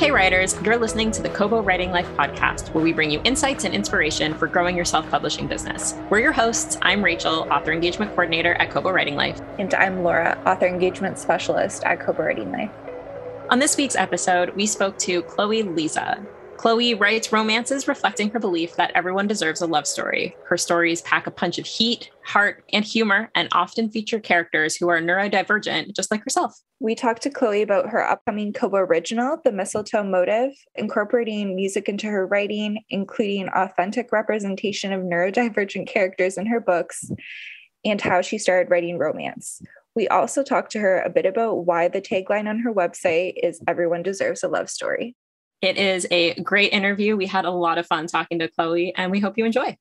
Hey, writers, you're listening to the Kobo Writing Life podcast, where we bring you insights and inspiration for growing your self publishing business. We're your hosts. I'm Rachel, author engagement coordinator at Kobo Writing Life. And I'm Laura, author engagement specialist at Kobo Writing Life. On this week's episode, we spoke to Chloe Liese. Chloe writes romances reflecting her belief that everyone deserves a love story. Her stories pack a punch of heat, heart, and humor, and often feature characters who are neurodivergent, just like herself. We talked to Chloe about her upcoming Kobo original, The Mistletoe Motive, incorporating music into her writing, including authentic representation of neurodivergent characters in her books, and how she started writing romance. We also talked to her a bit about why the tagline on her website is Everyone Deserves a Love Story. It is a great interview. We had a lot of fun talking to Chloe, and we hope you enjoy.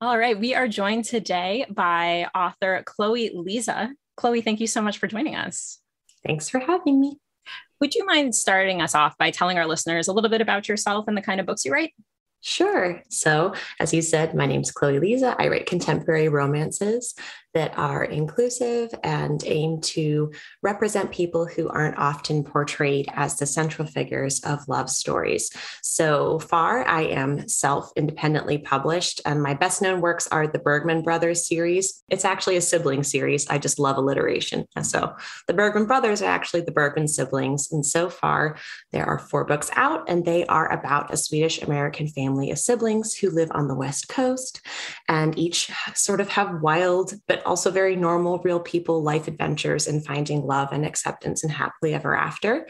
All right, we are joined today by author Chloe Liese. Chloe, thank you so much for joining us. Thanks for having me. Would you mind starting us off by telling our listeners a little bit about yourself and the kind of books you write? Sure. So, as you said, my name's Chloe Liese. I write contemporary romances that are inclusive and aim to represent people who aren't often portrayed as the central figures of love stories. So far, I am self independently published, and my best known works are the Bergman Brothers series. It's actually a sibling series. I just love alliteration. So the Bergman Brothers are actually the Bergman siblings. And so far, there are four books out, and they are about a Swedish American family of siblings who live on the West Coast and each sort of have wild but also very normal, real people life adventures and finding love and acceptance and happily ever after.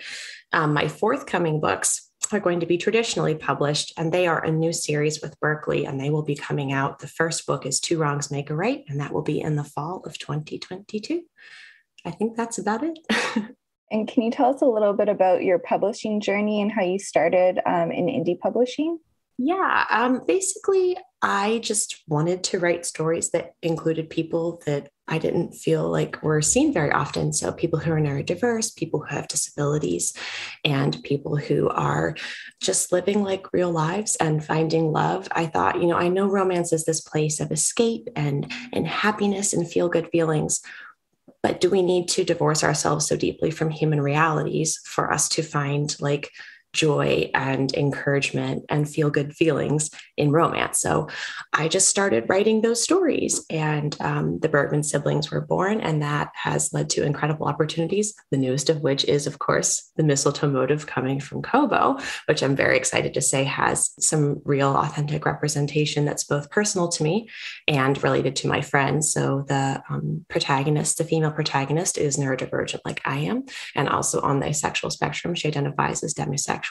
Um, my forthcoming books are going to be traditionally published, and they are a new series with Berkley, and they will be coming out. The first book is Two Wrongs Make a Right, and that will be in the fall of 2022. I think that's about it. and can you tell us a little bit about your publishing journey and how you started um, in indie publishing? Yeah, um, basically, I just wanted to write stories that included people that I didn't feel like were seen very often. So, people who are neurodiverse, people who have disabilities, and people who are just living like real lives and finding love. I thought, you know, I know romance is this place of escape and, and happiness and feel good feelings. But do we need to divorce ourselves so deeply from human realities for us to find like joy and encouragement and feel good feelings in romance. So I just started writing those stories, and um, the Bergman siblings were born, and that has led to incredible opportunities. The newest of which is, of course, the mistletoe motive coming from Kobo, which I'm very excited to say has some real authentic representation that's both personal to me and related to my friends. So the um, protagonist, the female protagonist, is neurodivergent like I am, and also on the sexual spectrum, she identifies as demisexual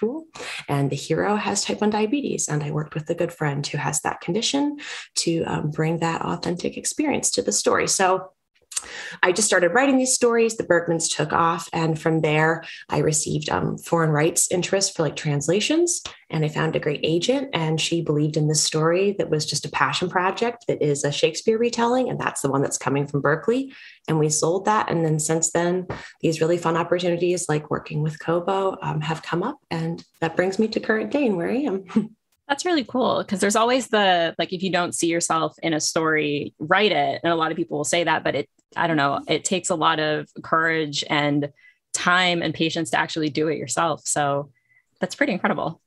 and the hero has type 1 diabetes. And I worked with a good friend who has that condition to um, bring that authentic experience to the story. So I just started writing these stories. The Bergmans took off. And from there, I received um, foreign rights interest for like translations. And I found a great agent, and she believed in this story that was just a passion project that is a Shakespeare retelling. And that's the one that's coming from Berkley. And we sold that. And then since then, these really fun opportunities like working with Kobo um, have come up. And that brings me to current day and where I am. That's really cool because there's always the like if you don't see yourself in a story, write it. And a lot of people will say that, but it I don't know, it takes a lot of courage and time and patience to actually do it yourself. So that's pretty incredible.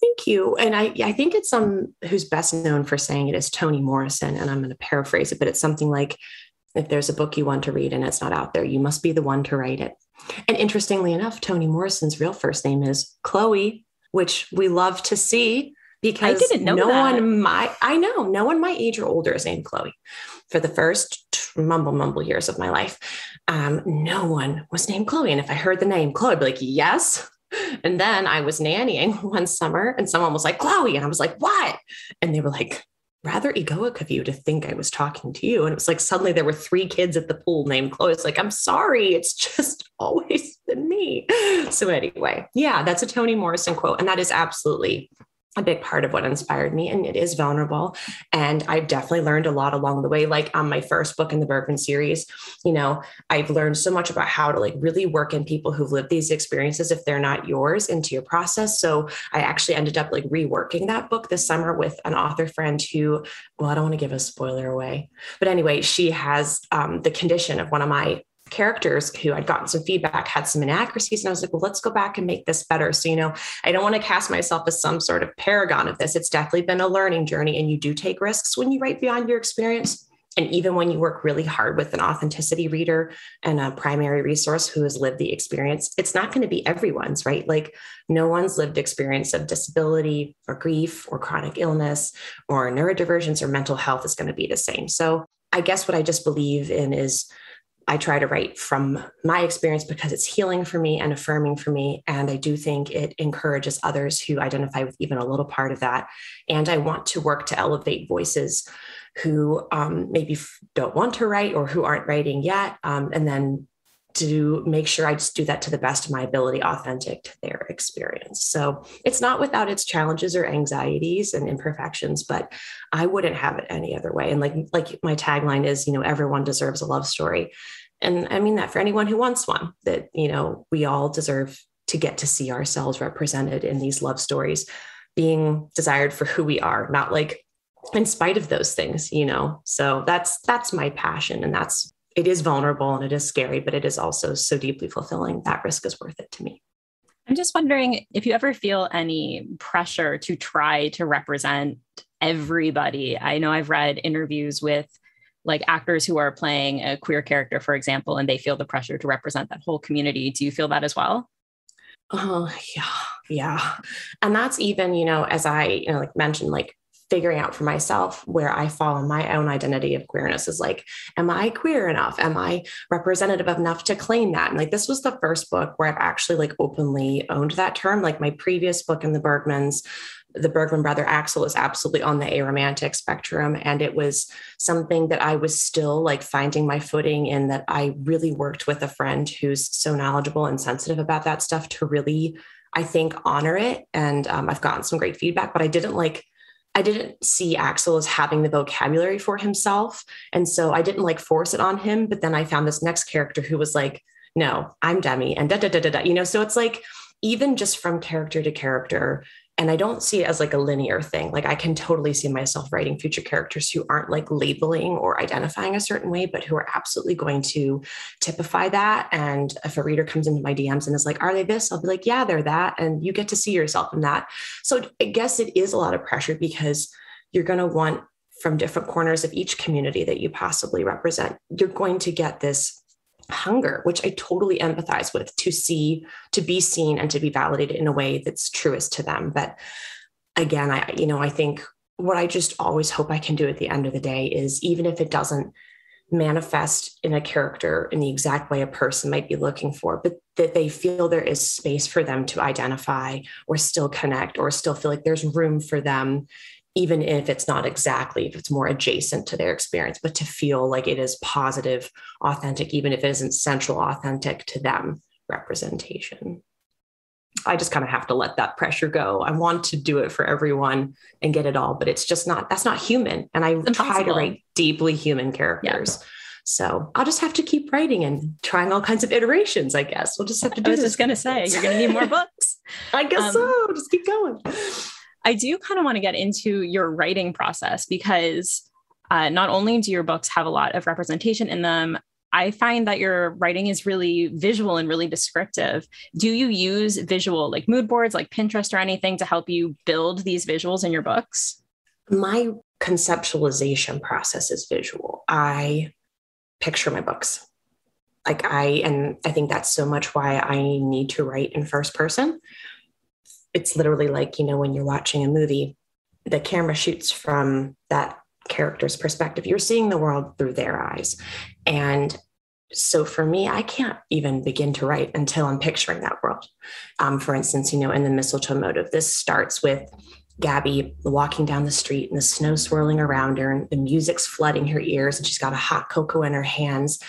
Thank you. And I, I think it's some who's best known for saying it is Toni Morrison. And I'm going to paraphrase it, but it's something like if there's a book you want to read and it's not out there, you must be the one to write it. And interestingly enough, Toni Morrison's real first name is Chloe, which we love to see because I didn't know no that. one my I know no one my age or older is named Chloe. For the first mumble mumble years of my life, um, no one was named Chloe. And if I heard the name Chloe, I'd be like, yes. And then I was nannying one summer, and someone was like Chloe, and I was like, what? And they were like, rather egoic of you to think I was talking to you. And it was like suddenly there were three kids at the pool named Chloe. It's like, I'm sorry, it's just always been me. So anyway, yeah, that's a Toni Morrison quote. And that is absolutely a big part of what inspired me and it is vulnerable. And i've definitely learned a lot along the way. Like on my first book in the bergman series you know i've learned so much about how to like really work in people who've lived these experiences if they're not yours into your process. So i actually ended up like reworking that book this summer with an author friend who well i don't want to give a spoiler away but anyway she has um, the condition of one of my characters who I'd gotten some feedback had some inaccuracies. And I was like, well, let's go back and make this better. So, you know, I don't want to cast myself as some sort of paragon of this. It's definitely been a learning journey, and you do take risks when you write beyond your experience. And even when you work really hard with an authenticity reader and a primary resource who has lived the experience, it's not going to be everyone's, right? Like no one's lived experience of disability or grief or chronic illness or neurodivergence or mental health is going to be the same. So I guess what I just believe in is I try to write from my experience because it's healing for me and affirming for me. And I do think it encourages others who identify with even a little part of that. And I want to work to elevate voices who um, maybe don't want to write or who aren't writing yet. Um, and then to make sure I just do that to the best of my ability, authentic to their experience. So it's not without its challenges or anxieties and imperfections, but I wouldn't have it any other way. And like like my tagline is, you know, everyone deserves a love story. And I mean that for anyone who wants one, that, you know, we all deserve to get to see ourselves represented in these love stories, being desired for who we are, not like in spite of those things you know? So that's that's my passion and that's it is vulnerable and it is scary but it is also so deeply fulfilling. That risk is worth it to me. I'm just wondering if you ever feel any pressure to try to represent everybody. I know i've read interviews with like actors who are playing a queer character for example and they feel the pressure to represent that whole community do you feel that as well oh yeah yeah and that's even you know as i you know like mentioned like figuring out for myself where I fall in my own identity of queerness is like, am I queer enough? Am I representative enough to claim that? And like, this was the first book where I've actually like openly owned that term. Like my previous book in the Bergmans, the Bergman brother Axel is absolutely on the aromantic spectrum. And it was something that I was still like finding my footing in that I really worked with a friend who's so knowledgeable and sensitive about that stuff to really, I think, honor it. And um, I've gotten some great feedback, but I didn't like I didn't see Axel as having the vocabulary for himself. And so I didn't like force it on him. But then I found this next character who was like, no, I'm Demi and da da da da da. You know, so it's like even just from character to character, and I don't see it as like a linear thing. Like I can totally see myself writing future characters who aren't like labeling or identifying a certain way, but who are absolutely going to typify that. And if a reader comes into my DMs and is like, are they this? I'll be like, yeah, they're that. And you get to see yourself in that. So I guess it is a lot of pressure because you're going to want from different corners of each community that you possibly represent, you're going to get this hunger, which I totally empathize with to see, to be seen and to be validated in a way that's truest to them. But again, I, you know, I think what I just always hope I can do at the end of the day is even if it doesn't manifest in a character in the exact way a person might be looking for, but that they feel there is space for them to identify or still connect or still feel like there's room for them even if it's not exactly, if it's more adjacent to their experience, but to feel like it is positive, authentic, even if it isn't central, authentic to them representation. I just kind of have to let that pressure go. I want to do it for everyone and get it all, but it's just not, that's not human. And I try to write deeply human characters. Yeah. So I'll just have to keep writing and trying all kinds of iterations, I guess. We'll just have to do I was just going to say, you're going to need more books. I guess um, so. Just keep going. I do kind of want to get into your writing process because uh, not only do your books have a lot of representation in them, I find that your writing is really visual and really descriptive. Do you use visual, like mood boards, like Pinterest or anything to help you build these visuals in your books? My conceptualization process is visual. I picture my books. Like I, and I think that's so much why I need to write in first person it's literally like, you know, when you're watching a movie, the camera shoots from that character's perspective. You're seeing the world through their eyes. And so for me, I can't even begin to write until I'm picturing that world. Um, for instance, you know, in the mistletoe motive, this starts with Gabby walking down the street and the snow swirling around her and the music's flooding her ears and she's got a hot cocoa in her hands.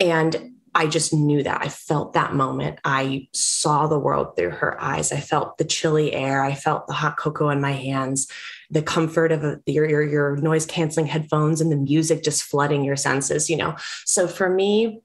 And I just knew that. I felt that moment. I saw the world through her eyes. I felt the chilly air. I felt the hot cocoa in my hands, the comfort of a, your, your, your noise canceling headphones and the music just flooding your senses, you know. So for me,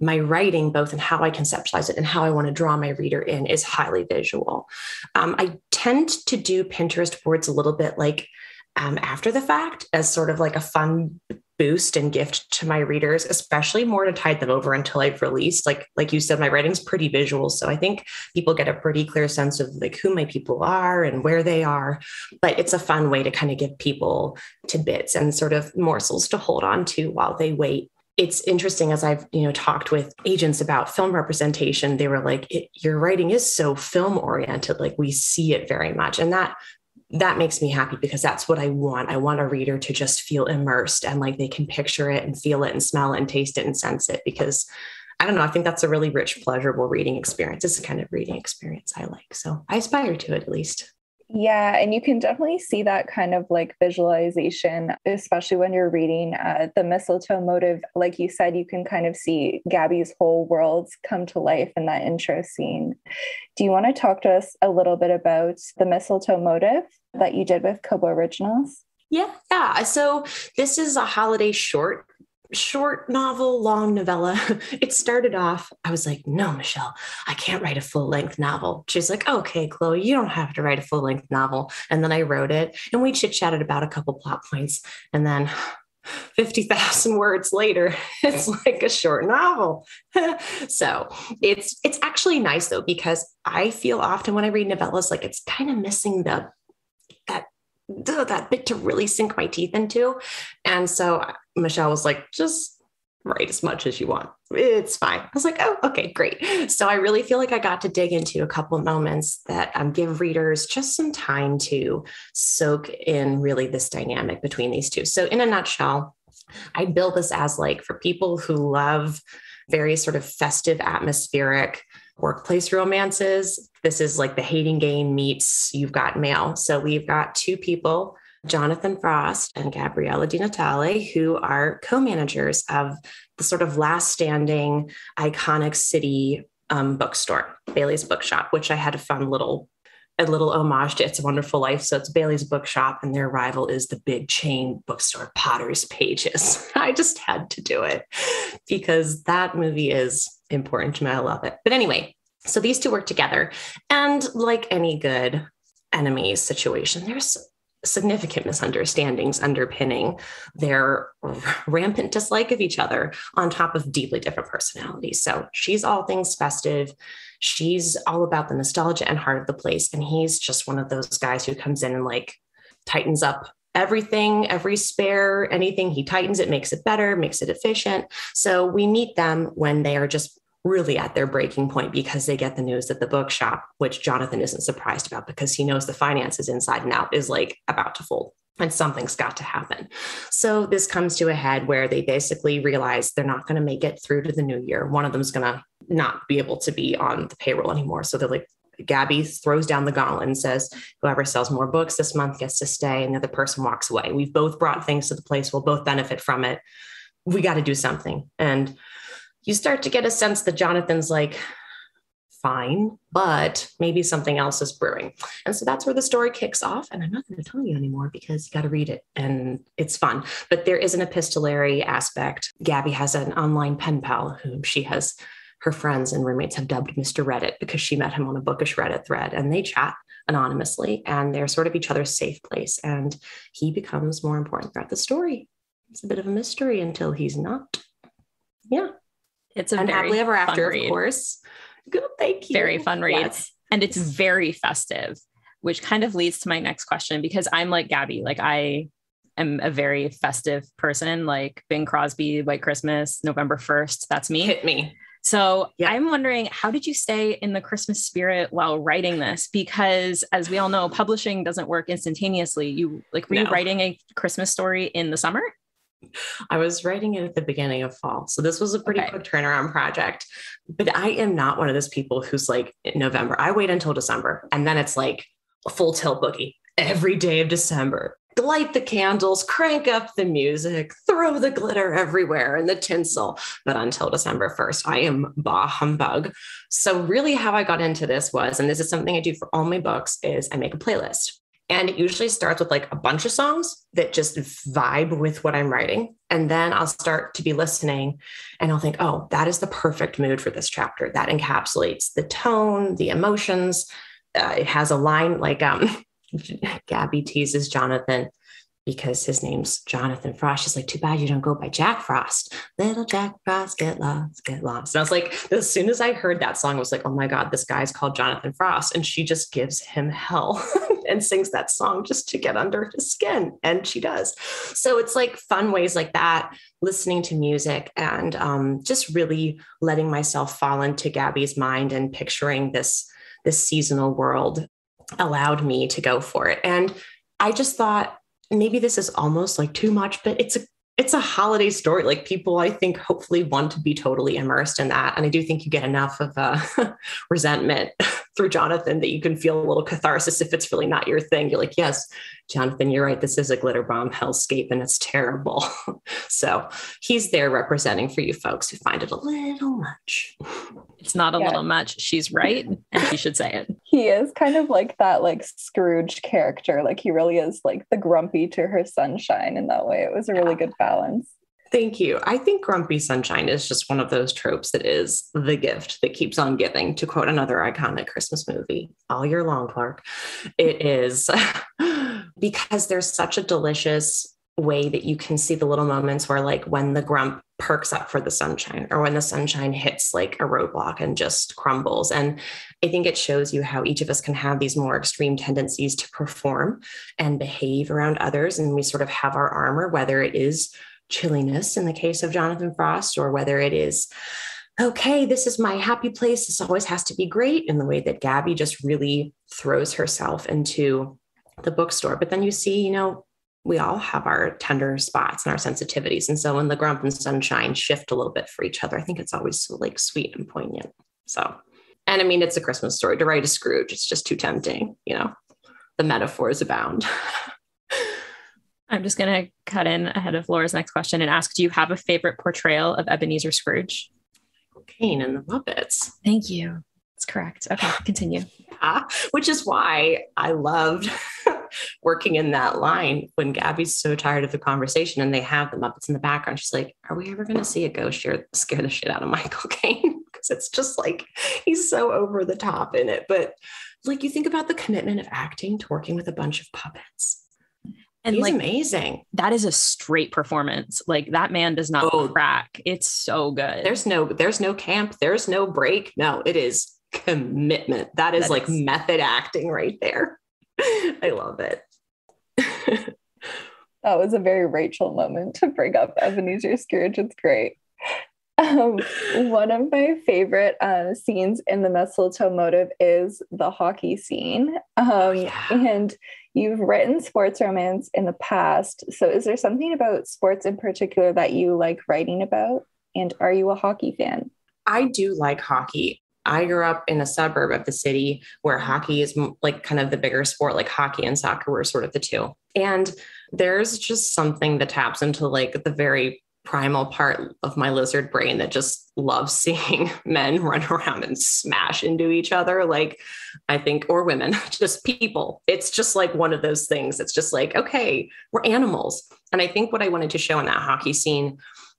my writing, both in how I conceptualize it and how I want to draw my reader in, is highly visual. Um, I tend to do Pinterest boards a little bit like um, after the fact as sort of like a fun boost and gift to my readers, especially more to tide them over until I've released. Like, like you said, my writing's pretty visual. So I think people get a pretty clear sense of like who my people are and where they are. But it's a fun way to kind of give people tidbits and sort of morsels to hold on to while they wait it's interesting as I've you know talked with agents about film representation. They were like, "Your writing is so film oriented. Like we see it very much," and that that makes me happy because that's what I want. I want a reader to just feel immersed and like they can picture it and feel it and smell it and taste it and sense it because I don't know. I think that's a really rich, pleasurable reading experience. It's the kind of reading experience I like. So I aspire to it at least. Yeah, and you can definitely see that kind of like visualization, especially when you're reading uh, the mistletoe motive. Like you said, you can kind of see Gabby's whole worlds come to life in that intro scene. Do you want to talk to us a little bit about the mistletoe motive that you did with Kobo Originals? Yeah, yeah. So this is a holiday short short novel, long novella. It started off, I was like, no, Michelle, I can't write a full length novel. She's like, okay, Chloe, you don't have to write a full length novel. And then I wrote it and we chit chatted about a couple plot points. And then 50,000 words later, it's like a short novel. so it's, it's actually nice though, because I feel often when I read novellas, like it's kind of missing the, that that bit to really sink my teeth into. And so Michelle was like, just write as much as you want. It's fine. I was like, oh, okay, great. So I really feel like I got to dig into a couple of moments that um, give readers just some time to soak in really this dynamic between these two. So, in a nutshell, I build this as like for people who love very sort of festive, atmospheric workplace romances. This is like the hating game meets you've got mail. So we've got two people, Jonathan Frost and Gabriella Di Natale, who are co-managers of the sort of last standing iconic city um, bookstore, Bailey's Bookshop, which I had a fun little a little homage to It's a Wonderful Life. So it's Bailey's Bookshop, and their rival is the big chain bookstore, Potter's Pages. I just had to do it because that movie is important to me. I love it. But anyway, so these two work together. And like any good enemies situation, there's significant misunderstandings underpinning their rampant dislike of each other on top of deeply different personalities. So she's all things festive. She's all about the nostalgia and heart of the place. And he's just one of those guys who comes in and like tightens up everything, every spare, anything he tightens it, makes it better, makes it efficient. So we meet them when they are just really at their breaking point because they get the news that the bookshop, which Jonathan isn't surprised about because he knows the finances inside and out, is like about to fold and something's got to happen. So this comes to a head where they basically realize they're not going to make it through to the new year. One of them's going to not be able to be on the payroll anymore. So they're like, Gabby throws down the gauntlet and says, Whoever sells more books this month gets to stay. And the other person walks away. We've both brought things to the place. We'll both benefit from it. We got to do something. And you start to get a sense that Jonathan's like, fine, but maybe something else is brewing. And so that's where the story kicks off. And I'm not going to tell you anymore because you got to read it and it's fun. But there is an epistolary aspect. Gabby has an online pen pal whom she has her friends and roommates have dubbed Mr. Reddit because she met him on a bookish Reddit thread and they chat anonymously and they're sort of each other's safe place. And he becomes more important throughout the story. It's a bit of a mystery until he's not. Yeah. It's a and happily ever after, read. of course. Good, thank you. Very fun read. Yes. And it's very festive, which kind of leads to my next question because I'm like Gabby, like I am a very festive person, like Bing Crosby, White Christmas, November 1st. That's me. Hit me. So yeah. I'm wondering, how did you stay in the Christmas spirit while writing this? Because as we all know, publishing doesn't work instantaneously. You like, were no. you writing a Christmas story in the summer? I was writing it at the beginning of fall. So this was a pretty okay. quick turnaround project. But I am not one of those people who's like November. I wait until December and then it's like a full tilt boogie every day of December. Light the candles, crank up the music, throw the glitter everywhere and the tinsel. But until December 1st, I am bah humbug. So, really, how I got into this was, and this is something I do for all my books, is I make a playlist. And it usually starts with like a bunch of songs that just vibe with what I'm writing. And then I'll start to be listening and I'll think, oh, that is the perfect mood for this chapter. That encapsulates the tone, the emotions. Uh, it has a line like um, Gabby teases Jonathan. because his name's Jonathan Frost. She's like, too bad you don't go by Jack Frost. Little Jack Frost, get lost, get lost. And I was like, as soon as I heard that song, I was like, oh my God, this guy's called Jonathan Frost. And she just gives him hell and sings that song just to get under his skin. And she does. So it's like fun ways like that, listening to music and um, just really letting myself fall into Gabby's mind and picturing this, this seasonal world allowed me to go for it. And I just thought, maybe this is almost like too much, but it's a it's a holiday story. Like people, I think, hopefully want to be totally immersed in that. And I do think you get enough of uh, resentment through Jonathan that you can feel a little catharsis if it's really not your thing. You're like, yes, Jonathan, you're right. This is a glitter bomb hellscape and it's terrible. so he's there representing for you folks who find it a little much. It's not a yeah. little much. She's right. And she should say it. He is kind of like that, like Scrooge character. Like he really is like the grumpy to her sunshine in that way. It was a really good balance. Thank you. I think Grumpy Sunshine is just one of those tropes that is the gift that keeps on giving, to quote another iconic Christmas movie all year long, Clark. It is because there's such a delicious way that you can see the little moments where, like, when the grump perks up for the sunshine or when the sunshine hits like a roadblock and just crumbles. And I think it shows you how each of us can have these more extreme tendencies to perform and behave around others. And we sort of have our armor, whether it is chilliness in the case of Jonathan Frost, or whether it is, okay, this is my happy place. This always has to be great in the way that Gabby just really throws herself into the bookstore. But then you see, you know, we all have our tender spots and our sensitivities. And so when the grump and sunshine shift a little bit for each other, I think it's always so like sweet and poignant. So, and I mean, it's a Christmas story to write a Scrooge. It's just too tempting, you know, the metaphors abound. I'm just going to cut in ahead of Laura's next question and ask Do you have a favorite portrayal of Ebenezer Scrooge? Caine and the Muppets. Thank you. That's correct. Okay, continue. Yeah, which is why I loved working in that line when Gabby's so tired of the conversation and they have the Muppets in the background. She's like, Are we ever going to see a ghost here scare the shit out of Michael Caine? Because it's just like he's so over the top in it. But like you think about the commitment of acting to working with a bunch of puppets and He's like amazing. That is a straight performance. Like that man does not oh, crack. It's so good. There's no there's no camp, there's no break. No, it is commitment. That is that like is. method acting right there. I love it. that was a very Rachel moment to bring up Ebenezer Scrooge. It's great. Um, one of my favorite uh, scenes in the mistletoe motive is the hockey scene. Um, oh, yeah. And you've written sports romance in the past. So, is there something about sports in particular that you like writing about? And are you a hockey fan? I do like hockey. I grew up in a suburb of the city where hockey is like kind of the bigger sport, like hockey and soccer were sort of the two. And there's just something that taps into like the very primal part of my lizard brain that just loves seeing men run around and smash into each other. Like, I think, or women, just people. It's just like one of those things. It's just like, okay, we're animals. And I think what I wanted to show in that hockey scene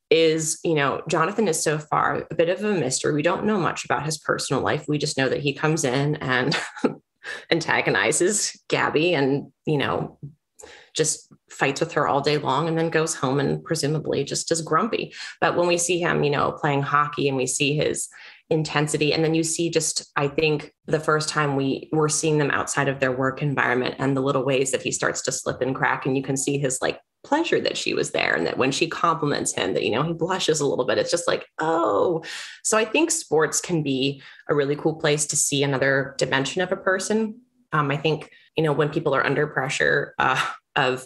is, you know, Jonathan is so far a bit of a mystery. We don't know much about his personal life. We just know that he comes in and antagonizes Gabby and, you know, just fights with her all day long and then goes home and presumably just is grumpy. But when we see him, you know, playing hockey and we see his intensity and then you see just i think the first time we were seeing them outside of their work environment and the little ways that he starts to slip and crack and you can see his like pleasure that she was there and that when she compliments him that you know he blushes a little bit. It's just like oh. So i think sports can be a really cool place to see another dimension of a person. Um, i think you know when people are under pressure uh, of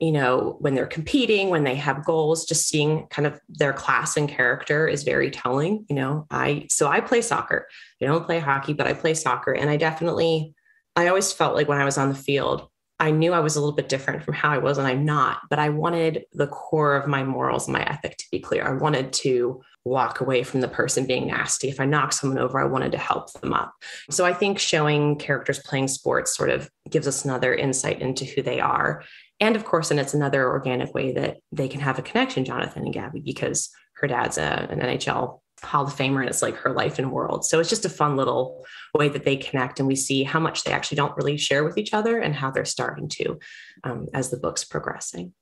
you know when they're competing when they have goals just seeing kind of their class and character is very telling you know. I so i play soccer. I don't play hockey but i play soccer and i definitely i always felt like when i was on the field I knew I was a little bit different from how I was, and I'm not, but I wanted the core of my morals and my ethic to be clear. I wanted to walk away from the person being nasty. If I knock someone over, I wanted to help them up. So I think showing characters playing sports sort of gives us another insight into who they are. And of course, and it's another organic way that they can have a connection, Jonathan and Gabby, because her dad's a, an NHL Hall of Famer and it's like her life and world. So it's just a fun little way that they connect and we see how much they actually don't really share with each other and how they're starting to um, as the book's progressing.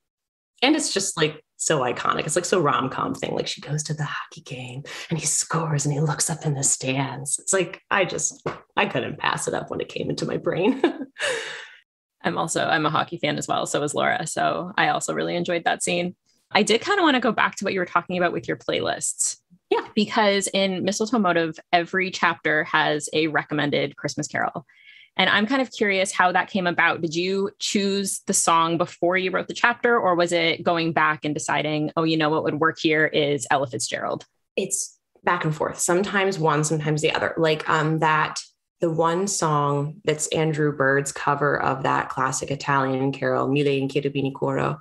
And it's just like so iconic. It's like so rom com thing. Like she goes to the hockey game and he scores and he looks up in the stands. It's like I just I couldn't pass it up when it came into my brain. I'm also I'm a hockey fan as well. So is Laura. So I also really enjoyed that scene. I did kind of want to go back to what you were talking about with your playlists. Yeah. Because in Mistletoe Motive, every chapter has a recommended Christmas carol. And I'm kind of curious how that came about. Did you choose the song before you wrote the chapter, or was it going back and deciding, oh, you know what would work here is Ella Fitzgerald? It's back and forth. Sometimes one, sometimes the other. Like um that the one song that's Andrew Bird's cover of that classic Italian carol, Mille in Cherubini Coro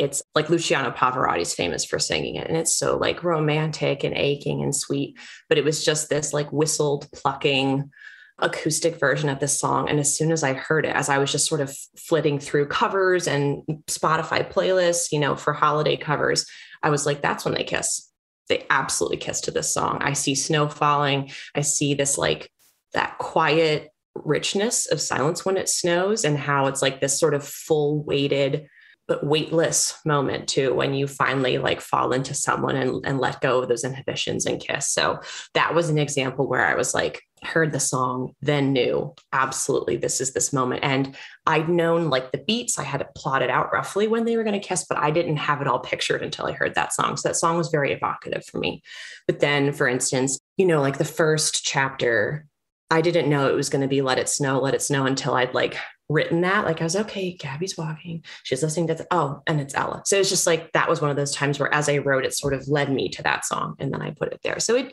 it's like Luciano Pavarotti's famous for singing it. And it's so like romantic and aching and sweet. But it was just this like whistled, plucking acoustic version of this song. And as soon as I heard it, as I was just sort of flitting through covers and Spotify playlists, you know, for holiday covers, I was like, that's when they kiss. They absolutely kiss to this song. I see snow falling. I see this like that quiet richness of silence when it snows and how it's like this sort of full weighted but weightless moment too when you finally like fall into someone and, and let go of those inhibitions and kiss. So that was an example where i was like heard the song then knew absolutely this is this moment. And i'd known like the beats. I had it plotted out roughly when they were going to kiss but i didn't have it all pictured until i heard that song. So that song was very evocative for me. But then for instance you know like the first chapter I didn't know it was going to be let it snow, let it snow until I'd like written that. Like I was okay, Gabby's walking, she's listening to the, oh, and it's Ella. So it's just like that was one of those times where as I wrote, it sort of led me to that song, and then I put it there. So it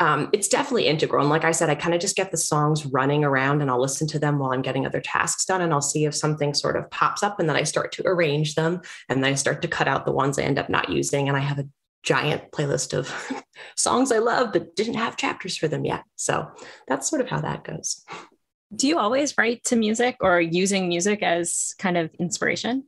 um, it's definitely integral. And like I said, I kind of just get the songs running around and I'll listen to them while I'm getting other tasks done. And I'll see if something sort of pops up and then I start to arrange them and then I start to cut out the ones I end up not using. And I have a giant playlist of songs I love, but didn't have chapters for them yet. So that's sort of how that goes do you always write to music or using music as kind of inspiration?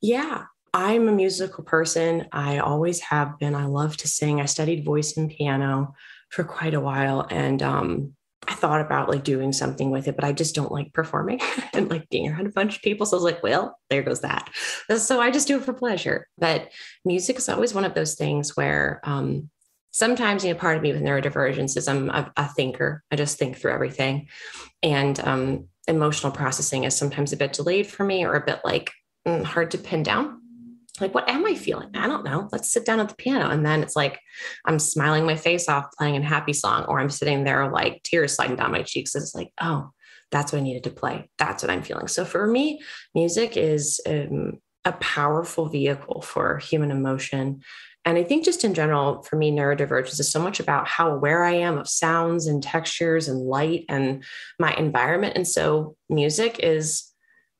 Yeah, I'm a musical person. I always have been. I love to sing. I studied voice and piano for quite a while. And um, thought about like doing something with it, but I just don't like performing and like being around a bunch of people. So I was like, well, there goes that. So I just do it for pleasure. But music is always one of those things where um, sometimes you know part of me with neurodivergence is i'm a, a thinker i just think through everything and um, emotional processing is sometimes a bit delayed for me or a bit like mm, hard to pin down like what am i feeling? I don't know. Let's sit down at the piano. And then it's like i'm smiling my face off playing a happy song or i'm sitting there like tears sliding down my cheeks. It's like oh that's what i needed to play. That's what i'm feeling. So for me music is um, a powerful vehicle for human emotion. And I think just in general, for me, neurodivergence is so much about how aware I am of sounds and textures and light and my environment. And so music is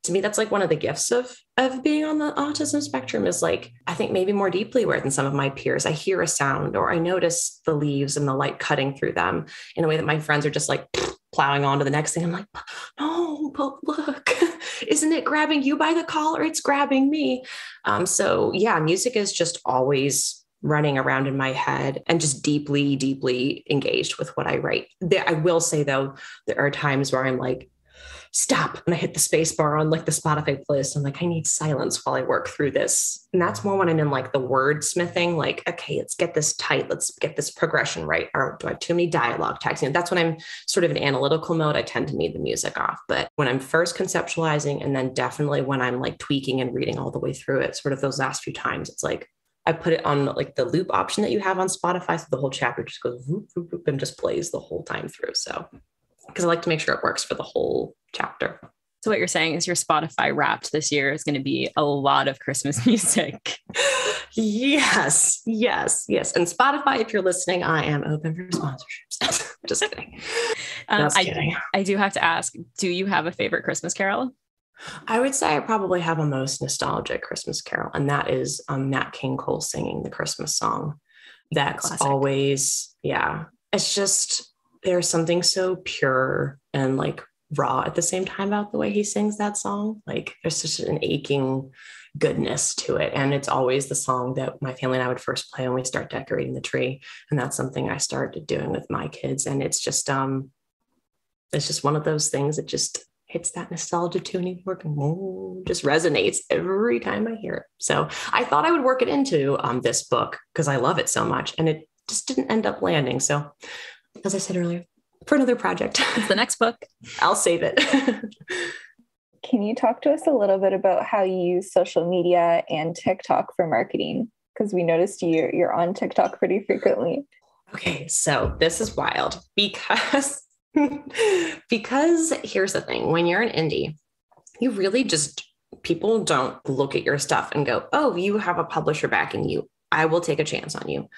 to me, that's like one of the gifts of of being on the autism spectrum is like, I think maybe more deeply aware than some of my peers. I hear a sound or I notice the leaves and the light cutting through them in a way that my friends are just like plowing on to the next thing. I'm like, no, but look, isn't it grabbing you by the collar? It's grabbing me. Um, so yeah, music is just always running around in my head and just deeply, deeply engaged with what I write. I will say though, there are times where I'm like, stop and I hit the space bar on like the Spotify playlist. I'm like, I need silence while I work through this. And that's more when I'm in like the wordsmithing, like, okay, let's get this tight. Let's get this progression right. Or do I have too many dialogue tags? You know, that's when I'm sort of in analytical mode. I tend to need the music off. But when I'm first conceptualizing and then definitely when I'm like tweaking and reading all the way through it, sort of those last few times, it's like, I put it on like the loop option that you have on Spotify. So the whole chapter just goes whoop, whoop, whoop, and just plays the whole time through. So because I like to make sure it works for the whole chapter. So what you're saying is your Spotify wrapped this year is going to be a lot of Christmas music. yes, yes, yes. And Spotify, if you're listening, I am open for sponsorships. Just kidding. Um, Just kidding. I, I do have to ask, do you have a favorite Christmas carol? I would say I probably have a most nostalgic Christmas carol, and that is um, Nat King Cole singing the Christmas song. That's Classic. always, yeah. It's just there's something so pure and like raw at the same time about the way he sings that song. Like there's such an aching goodness to it. And it's always the song that my family and I would first play when we start decorating the tree. And that's something I started doing with my kids. And it's just um it's just one of those things that just hits that nostalgia tuning work and just resonates every time I hear it. So I thought I would work it into um, this book because I love it so much. And it just didn't end up landing. So as I said earlier, for another project. It's the next book. I'll save it. Can you talk to us a little bit about how you use social media and TikTok for marketing? Because we noticed you you're on TikTok pretty frequently. Okay, so this is wild because because here's the thing when you're an indie, you really just people don't look at your stuff and go, "Oh, you have a publisher backing you. I will take a chance on you."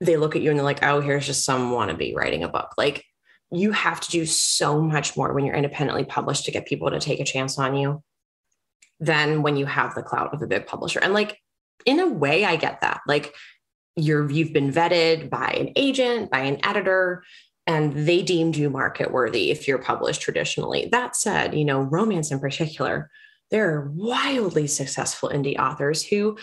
They look at you and they're like, "Oh, here's just some wannabe writing a book." Like you have to do so much more when you're independently published to get people to take a chance on you than when you have the clout of a big publisher. And like in a way, I get that. Like you're you've been vetted by an agent, by an editor, and they deemed you market worthy if you're published traditionally. That said, you know, romance in particular, there are wildly successful indie authors who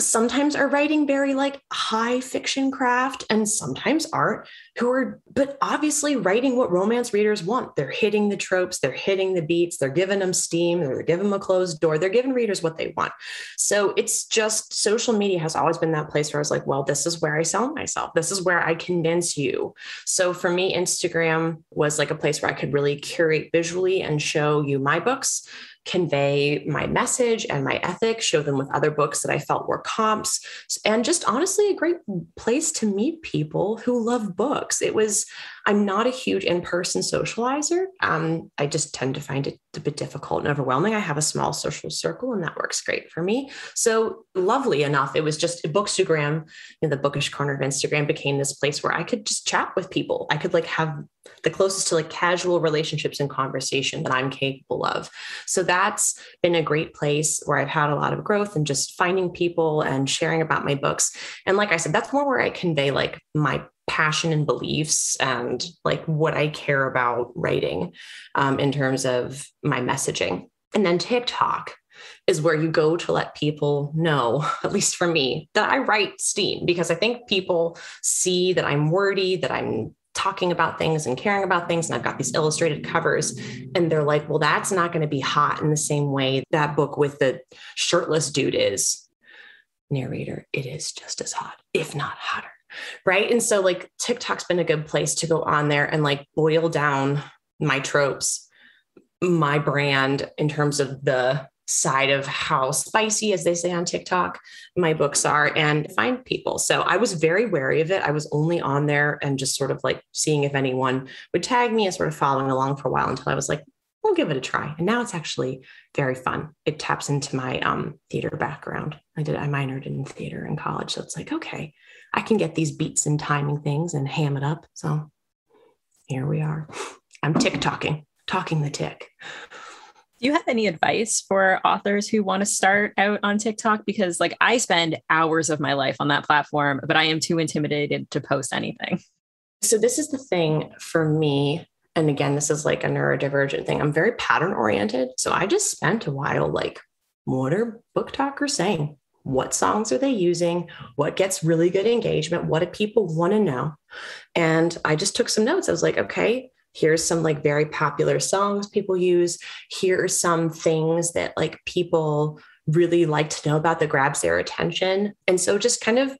sometimes are writing very like high fiction craft and sometimes art who are but obviously writing what romance readers want. They're hitting the tropes they're hitting the beats they're giving them steam they're giving them a closed door they're giving readers what they want. So it's just social media has always been that place where i was like well this is where i sell myself. This is where i convince you. So for me instagram was like a place where i could really curate visually and show you my books convey my message and my ethic, show them with other books that I felt were comps, and just honestly a great place to meet people who love books. It was, I'm not a huge in person socializer. Um, I just tend to find it a bit difficult and overwhelming. I have a small social circle, and that works great for me. So, lovely enough, it was just a Bookstagram, know, the bookish corner of Instagram became this place where I could just chat with people. I could like have the closest to like casual relationships and conversation that I'm capable of. So that's been a great place where I've had a lot of growth and just finding people and sharing about my books. And like I said, that's more where I convey like my passion and beliefs and like what I care about writing um, in terms of my messaging. And then TikTok is where you go to let people know, at least for me, that I write steam because I think people see that I'm wordy, that I'm talking about things and caring about things. And I've got these illustrated covers. And they're like, well, that's not going to be hot in the same way that book with the shirtless dude is. Narrator, it is just as hot, if not hotter. Right. And so, like, TikTok's been a good place to go on there and like boil down my tropes, my brand in terms of the side of how spicy, as they say on TikTok, my books are and find people. So I was very wary of it. I was only on there and just sort of like seeing if anyone would tag me and sort of following along for a while until I was like, we'll give it a try. And now it's actually very fun. It taps into my um, theater background. I did, I minored in theater in college. So it's like, okay, I can get these beats and timing things and ham it up. So here we are. I'm TikToking, talking the tick. You have any advice for authors who want to start out on TikTok? Because like I spend hours of my life on that platform, but I am too intimidated to post anything. So this is the thing for me. And again, this is like a neurodivergent thing. I'm very pattern oriented. So I just spent a while like, what are book talkers saying? What songs are they using? What gets really good engagement? What do people want to know? And I just took some notes. I was like, okay, here's some like very popular songs people use. Here are some things that like people really like to know about that grabs their attention. And so just kind of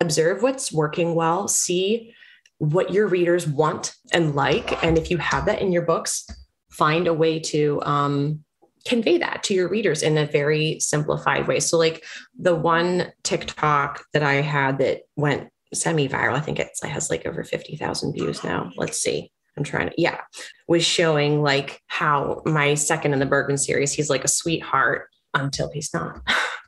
observe what's working well see what your readers want and like and if you have that in your books find a way to um, convey that to your readers in a very simplified way. So like the one tiktok that i had that went semi-viral i think it's, it has like over 50000 views now. Let's see I'm trying to, yeah, was showing like how my second in the Bergman series, he's like a sweetheart until he's not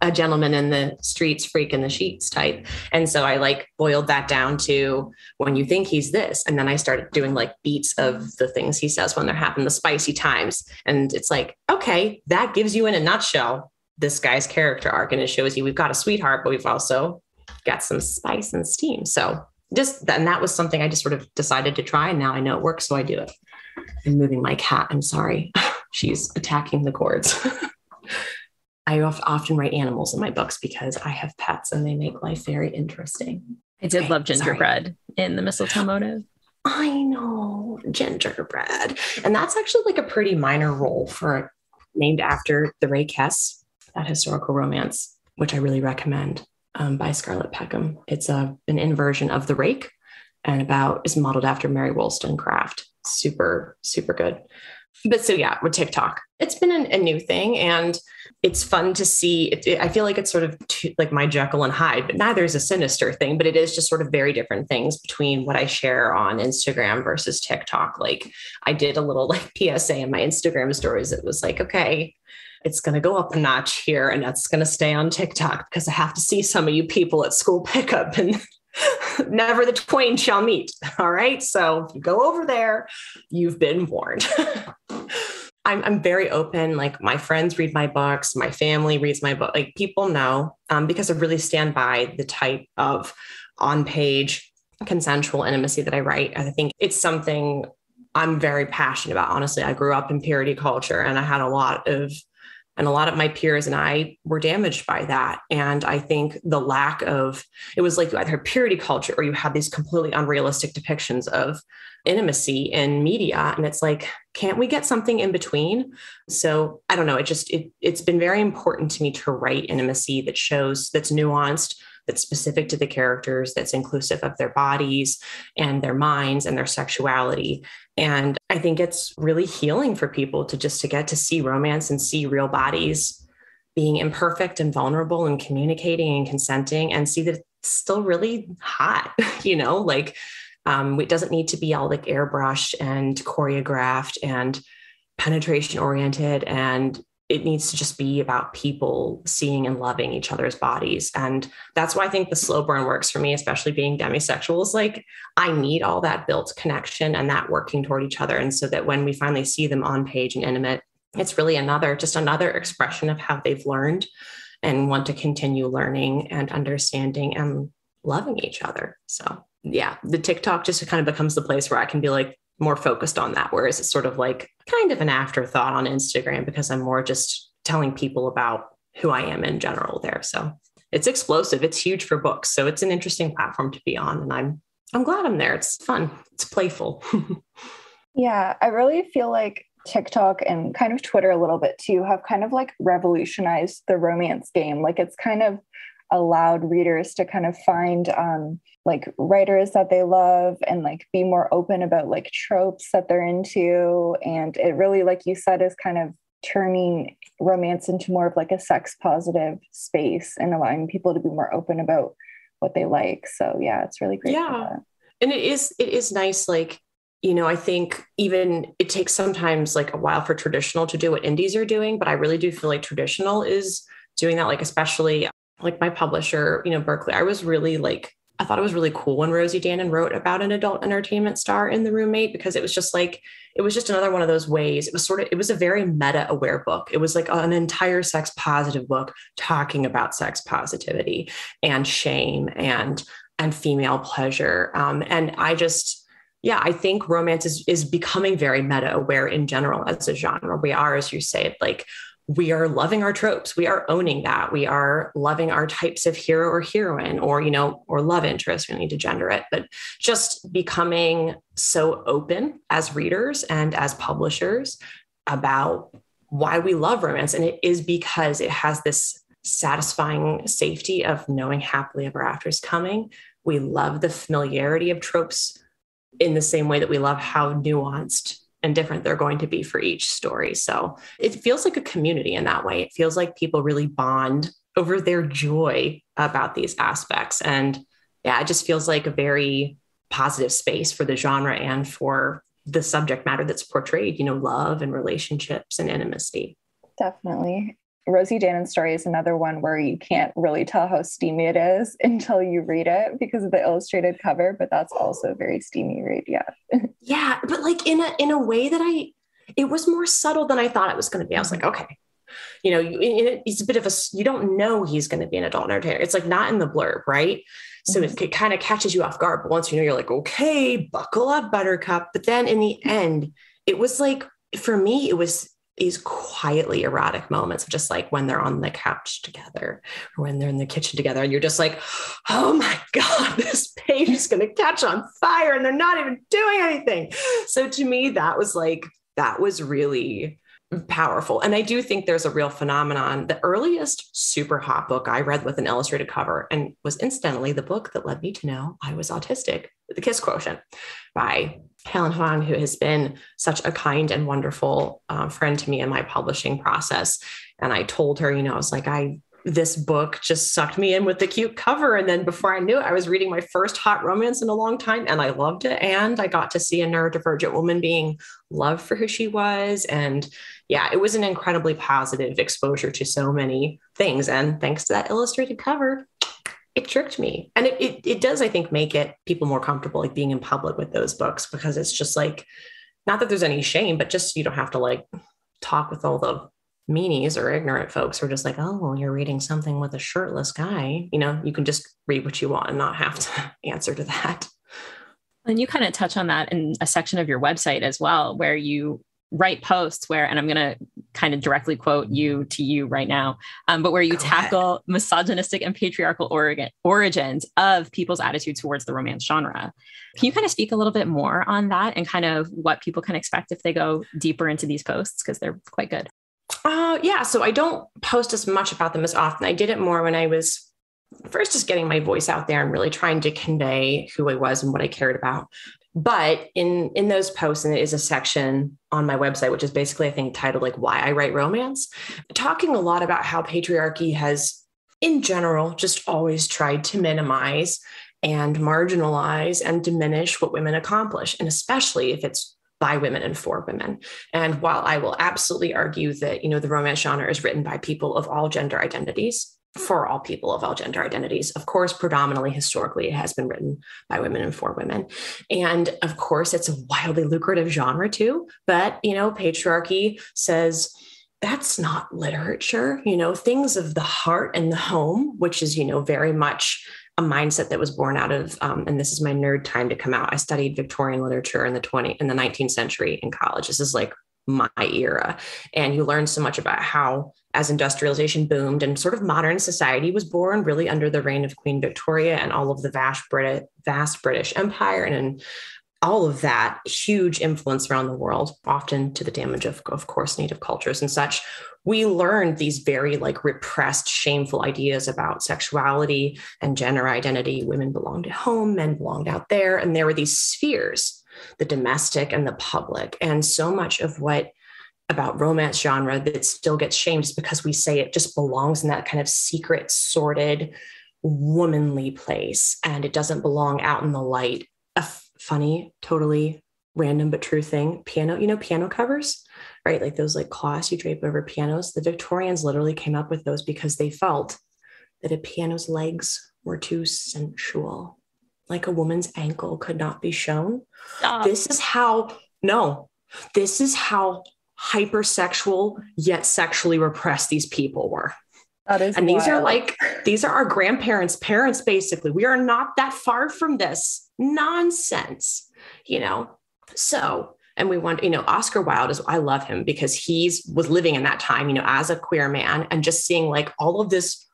a gentleman in the streets, freak in the sheets type. And so I like boiled that down to when you think he's this. And then I started doing like beats of the things he says when they're happening, the spicy times. And it's like, okay, that gives you in a nutshell this guy's character arc. And it shows you we've got a sweetheart, but we've also got some spice and steam. So just and that was something I just sort of decided to try, and now I know it works, so I do it. I'm moving my cat. I'm sorry. She's attacking the cords. I often write animals in my books because I have pets and they make life very interesting. I did okay, love gingerbread sorry. in the mistletoe motive. I know gingerbread. And that's actually like a pretty minor role for named after the Rakess, that historical romance, which I really recommend um, by Scarlett Peckham. It's a, an inversion of The Rake and about is modeled after Mary Wollstonecraft. Super, super good. But so yeah, with TikTok, it's been a, a new thing and it's fun to see. It, it, I feel like it's sort of too, like my Jekyll and Hyde, but neither is a sinister thing, but it is just sort of very different things between what I share on Instagram versus TikTok. Like I did a little like PSA in my Instagram stories. It was like, okay, it's going to go up a notch here and that's going to stay on TikTok because I have to see some of you people at school pickup and never the twain shall meet. All right. So if you go over there, you've been warned. I'm, I'm very open. Like my friends read my books, my family reads my book. Like people know um, because I really stand by the type of on page consensual intimacy that I write. I think it's something I'm very passionate about. Honestly, I grew up in purity culture and I had a lot of and a lot of my peers and I were damaged by that. And I think the lack of it was like you either purity culture or you had these completely unrealistic depictions of intimacy in media. And it's like, can't we get something in between? So I don't know. It just it it's been very important to me to write intimacy that shows that's nuanced, that's specific to the characters, that's inclusive of their bodies and their minds and their sexuality. And I think it's really healing for people to just to get to see romance and see real bodies being imperfect and vulnerable and communicating and consenting and see that it's still really hot, you know, like um, it doesn't need to be all like airbrushed and choreographed and penetration oriented and it needs to just be about people seeing and loving each other's bodies. And that's why I think the slow burn works for me, especially being demisexual, is like I need all that built connection and that working toward each other. And so that when we finally see them on page and intimate, it's really another, just another expression of how they've learned and want to continue learning and understanding and loving each other. So yeah, the TikTok just kind of becomes the place where I can be like, more focused on that. Whereas it's sort of like kind of an afterthought on Instagram because I'm more just telling people about who I am in general there. So it's explosive. It's huge for books. So it's an interesting platform to be on. And I'm I'm glad I'm there. It's fun. It's playful. yeah, I really feel like TikTok and kind of Twitter a little bit too have kind of like revolutionized the romance game. Like it's kind of allowed readers to kind of find um, like writers that they love and like be more open about like tropes that they're into. And it really like you said is kind of turning romance into more of like a sex positive space and allowing people to be more open about what they like. So yeah it's really great yeah. and it is it is nice like you know i think even it takes sometimes like a while for traditional to do what indies are doing but i really do feel like traditional is doing that like especially like my publisher you know Berkley i was really like I thought it was really cool when Rosie Danan wrote about an adult entertainment star in The Roommate because it was just like, it was just another one of those ways. It was sort of, it was a very meta aware book. It was like an entire sex positive book talking about sex positivity and shame and, and female pleasure. Um, and I just, yeah, I think romance is, is becoming very meta aware in general as a genre. We are, as you say, like we are loving our tropes. We are owning that. We are loving our types of hero or heroine or you know or love interest. We need to gender it but just becoming so open as readers and as publishers about why we love romance. And it is because it has this satisfying safety of knowing happily ever after is coming. We love the familiarity of tropes in the same way that we love how nuanced and different they're going to be for each story. So it feels like a community in that way. It feels like people really bond over their joy about these aspects. And yeah, it just feels like a very positive space for the genre and for the subject matter that's portrayed, you know, love and relationships and intimacy. Definitely. Rosie Danan's story is another one where you can't really tell how steamy it is until you read it because of the illustrated cover, but that's also a very steamy read. Yeah. yeah. But like in a in a way that I it was more subtle than I thought it was going to be. I was like, okay. You know, it's a bit of a you don't know he's going to be an adult entertainer. It's like not in the blurb, right? So mm-hmm. it, it kind of catches you off guard. But once you know, you're like, okay, buckle up, Buttercup. But then in the end, it was like for me, it was these quietly erotic moments of just like when they're on the couch together or when they're in the kitchen together and you're just like oh my god this page is going to catch on fire and they're not even doing anything. So to me that was like that was really powerful and i do think there's a real phenomenon the earliest super hot book i read with an illustrated cover and was incidentally the book that led me to know i was autistic the kiss quotient by Helen Hoang, who has been such a kind and wonderful uh, friend to me in my publishing process. And I told her, you know, I was like, I this book just sucked me in with the cute cover. And then before I knew it, I was reading my first hot romance in a long time and I loved it. And I got to see a neurodivergent woman being loved for who she was. And yeah, it was an incredibly positive exposure to so many things. And thanks to that illustrated cover, it tricked me. And it, it, it does, I think, make it people more comfortable like being in public with those books because it's just like, not that there's any shame, but just you don't have to like talk with all the meanies or ignorant folks who are just like, oh, well, you're reading something with a shirtless guy. You know, you can just read what you want and not have to answer to that. And you kind of touch on that in a section of your website as well, where you write posts where, and I'm going to kind of directly quote you to you right now, um, but where you Go tackle ahead. misogynistic and patriarchal origin, origins of people's attitudes towards the romance genre. Can you kind of speak a little bit more on that and kind of what people can expect if they go deeper into these posts? Because they're quite good. Uh, yeah. So I don't post as much about them as often. I did it more when I was first just getting my voice out there and really trying to convey who I was and what I cared about. But in in those posts, and it is a section on my website, which is basically, I think, titled like "Why I Write Romance," talking a lot about how patriarchy has, in general, just always tried to minimize and marginalize and diminish what women accomplish, and especially if it's by women and for women. And while I will absolutely argue that you know the romance genre is written by people of all gender identities, for all people of all gender identities. Of course, predominantly historically, it has been written by women and for women. And of course, it's a wildly lucrative genre too. But, you know, patriarchy says, that's not literature, you know, things of the heart and the home, which is, you know, very much mindset that was born out of, um, and this is my nerd time to come out. I studied Victorian literature in the 20 in the 19th century in college. This is like my era. And you learn so much about how, as industrialization boomed and sort of modern society was born really under the reign of Queen Victoria and all of the vast, Brit- vast British Empire and, and all of that huge influence around the world, often to the damage of, of course, native cultures and such. We learned these very like repressed, shameful ideas about sexuality and gender identity. Women belonged at home, men belonged out there. And there were these spheres the domestic and the public. And so much of what about romance genre that still gets shamed is because we say it just belongs in that kind of secret, sordid, womanly place and it doesn't belong out in the light. A f- funny, totally random but true thing piano, you know, piano covers, right? Like those like cloths you drape over pianos. The Victorians literally came up with those because they felt that a piano's legs were too sensual like a woman's ankle could not be shown. Stop. This is how, no, this is how hypersexual yet sexually repressed these people were. That is and wild. these are like, these are our grandparents' parents, basically. We are not that far from this nonsense, you know? So, and we want, you know, Oscar Wilde is, I love him because he's was living in that time, you know, as a queer man and just seeing like all of this,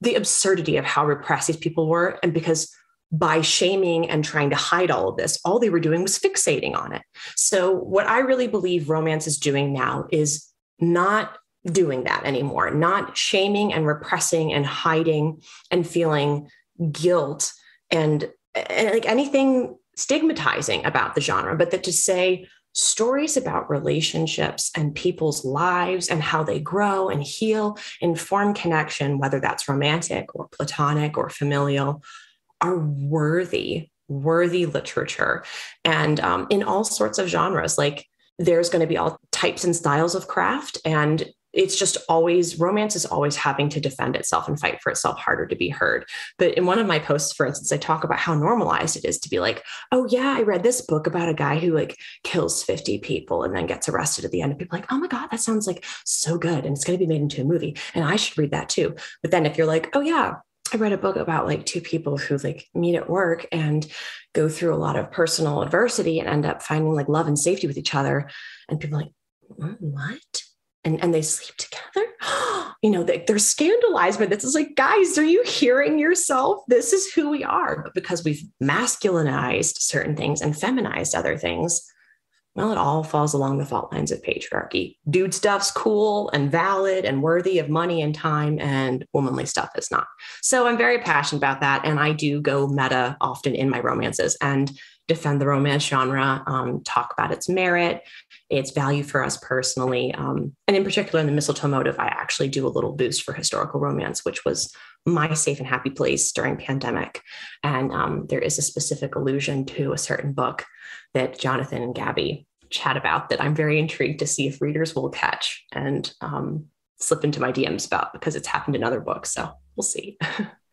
the absurdity of how repressed these people were. And because by shaming and trying to hide all of this, all they were doing was fixating on it. So, what I really believe romance is doing now is not doing that anymore, not shaming and repressing and hiding and feeling guilt and, and like anything stigmatizing about the genre, but that to say, stories about relationships and people's lives and how they grow and heal and form connection, whether that's romantic or platonic or familial, are worthy, worthy literature. And um, in all sorts of genres, like there's going to be all types and styles of craft. And it's just always romance is always having to defend itself and fight for itself harder to be heard. But in one of my posts, for instance, I talk about how normalized it is to be like, oh yeah, I read this book about a guy who like kills 50 people and then gets arrested at the end. And people like, oh my God, that sounds like so good. And it's going to be made into a movie. And I should read that too. But then if you're like, oh yeah, I read a book about like two people who like meet at work and go through a lot of personal adversity and end up finding like love and safety with each other. And people like, mm, what? And, and they sleep together. you know, they, they're scandalized by this. It's like, guys, are you hearing yourself? This is who we are. But because we've masculinized certain things and feminized other things, well, it all falls along the fault lines of patriarchy. Dude stuff's cool and valid and worthy of money and time, and womanly stuff is not. So I'm very passionate about that. And I do go meta often in my romances and defend the romance genre, um, talk about its merit, its value for us personally. Um, and in particular, in the mistletoe motive, I actually do a little boost for historical romance, which was my safe and happy place during pandemic. And um, there is a specific allusion to a certain book that Jonathan and Gabby chat about that I'm very intrigued to see if readers will catch and um, slip into my DMs about because it's happened in other books. So we'll see.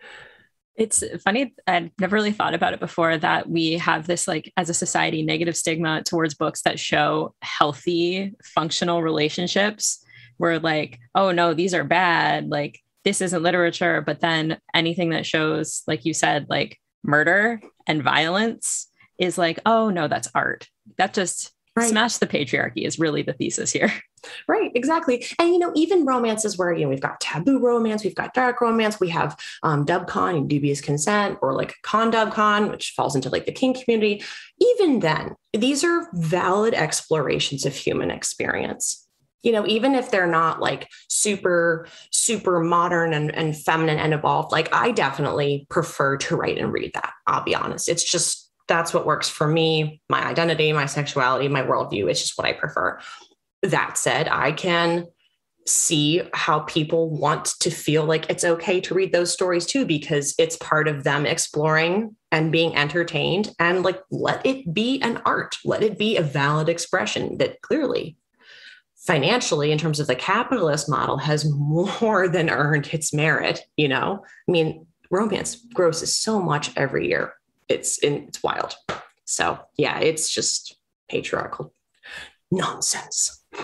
It's funny. I'd never really thought about it before that we have this, like, as a society, negative stigma towards books that show healthy, functional relationships. Where, like, oh no, these are bad. Like, this isn't literature. But then anything that shows, like you said, like murder and violence is like, oh no, that's art. That just right. smash the patriarchy is really the thesis here. Right, exactly. And you know, even romances where you know we've got taboo romance, we've got dark romance, we have um, dubcon and dubious consent, or like con dubcon, which falls into like the kink community. Even then, these are valid explorations of human experience you know even if they're not like super super modern and, and feminine and evolved like i definitely prefer to write and read that i'll be honest it's just that's what works for me my identity my sexuality my worldview it's just what i prefer. That said i can see how people want to feel like it's okay to read those stories too because it's part of them exploring and being entertained and like let it be an art let it be a valid expression that clearly financially in terms of the capitalist model has more than earned its merit you know? I mean romance grosses so much every year it's it's wild so yeah it's just patriarchal nonsense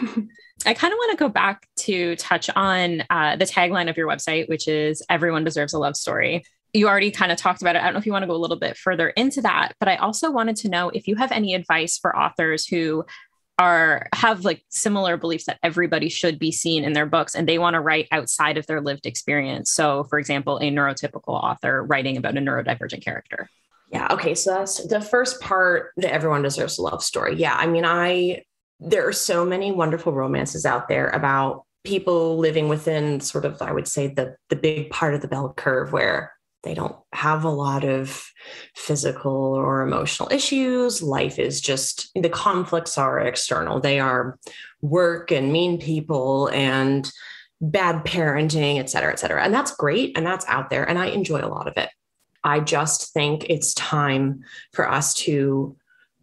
I kind of want to go back to touch on uh, the tagline of your website, which is everyone deserves a love story. You already kind of talked about it. I don't know if you want to go a little bit further into that, but I also wanted to know if you have any advice for authors who are have like similar beliefs that everybody should be seen in their books and they want to write outside of their lived experience so for example a neurotypical author writing about a neurodivergent character yeah okay so that's the first part that everyone deserves a love story yeah i mean i there are so many wonderful romances out there about people living within sort of i would say the the big part of the bell curve where they don't have a lot of physical or emotional issues. Life is just the conflicts are external. They are work and mean people and bad parenting, et cetera, et cetera. And that's great. And that's out there. And I enjoy a lot of it. I just think it's time for us to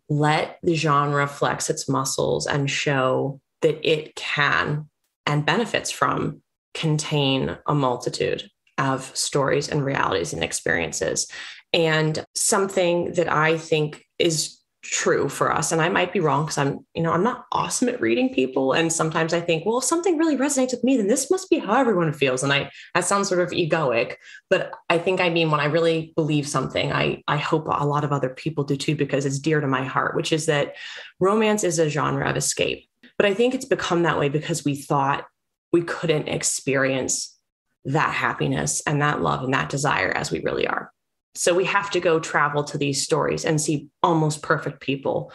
let the genre flex its muscles and show that it can and benefits from contain a multitude of stories and realities and experiences. And something that I think is true for us. And i might be wrong because i'm you know i'm not awesome at reading people. And sometimes i think well if something really resonates with me then this must be how everyone feels. And i that sounds sort of egoic but i think i mean when i really believe something i i hope a lot of other people do too because it's dear to my heart which is that romance is a genre of escape. But i think it's become that way because we thought we couldn't experience that happiness and that love and that desire as we really are. So we have to go travel to these stories and see almost perfect people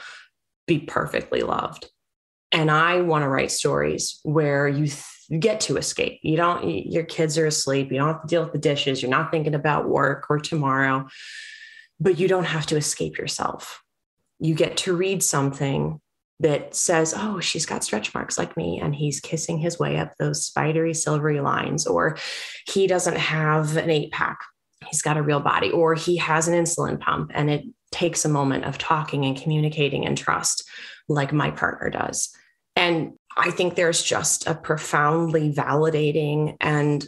be perfectly loved. And I want to write stories where you th- get to escape. You don't, your kids are asleep. You don't have to deal with the dishes. You're not thinking about work or tomorrow, but you don't have to escape yourself. You get to read something that says, oh, she's got stretch marks like me, and he's kissing his way up those spidery, silvery lines, or he doesn't have an eight pack, he's got a real body, or he has an insulin pump, and it takes a moment of talking and communicating and trust, like my partner does. And I think there's just a profoundly validating and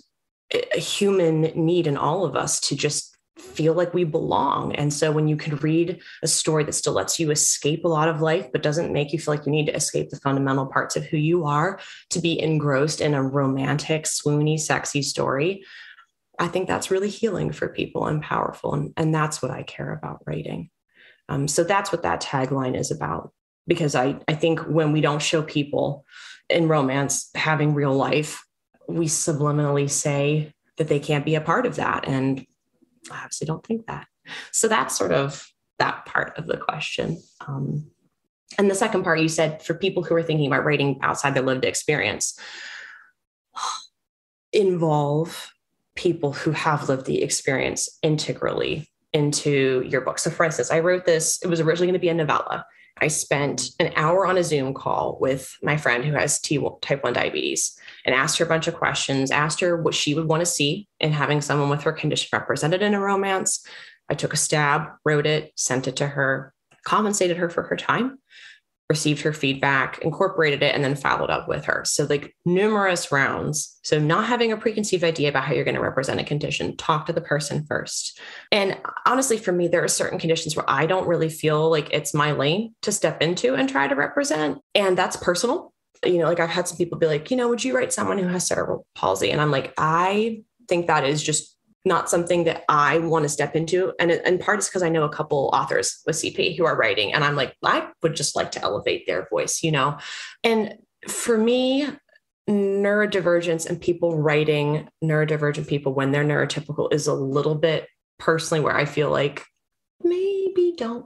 a human need in all of us to just feel like we belong. And so when you can read a story that still lets you escape a lot of life, but doesn't make you feel like you need to escape the fundamental parts of who you are to be engrossed in a romantic, swoony, sexy story, I think that's really healing for people and powerful. And, and that's what I care about writing. Um, so that's what that tagline is about. Because I, I think when we don't show people in romance having real life, we subliminally say that they can't be a part of that. And I obviously don't think that. So that's sort of that part of the question. Um, and the second part you said for people who are thinking about writing outside their lived experience, involve people who have lived the experience integrally into your book. So, for instance, I wrote this, it was originally going to be a novella. I spent an hour on a Zoom call with my friend who has type 1 diabetes and asked her a bunch of questions, asked her what she would want to see in having someone with her condition represented in a romance. I took a stab, wrote it, sent it to her, compensated her for her time, received her feedback, incorporated it, and then followed up with her. So, like numerous rounds. So, not having a preconceived idea about how you're going to represent a condition, talk to the person first. And honestly, for me, there are certain conditions where I don't really feel like it's my lane to step into and try to represent. And that's personal. You know, like I've had some people be like, you know, would you write someone who has cerebral palsy? And I'm like, I think that is just not something that I want to step into. And, in part is because I know a couple authors with CP who are writing, and I'm like, I would just like to elevate their voice, you know? And for me, neurodivergence and people writing neurodivergent people when they're neurotypical is a little bit personally where I feel like maybe don't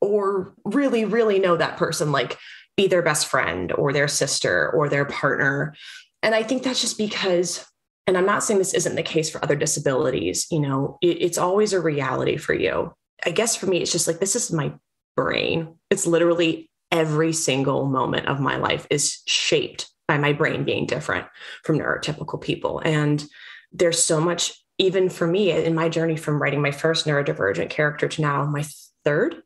or really, really know that person, like be their best friend or their sister or their partner. And I think that's just because and I'm not saying this isn't the case for other disabilities, you know, it, it's always a reality for you. I guess for me, it's just like this is my brain. It's literally every single moment of my life is shaped by my brain being different from neurotypical people. And there's so much, even for me in my journey from writing my first neurodivergent character to now my third,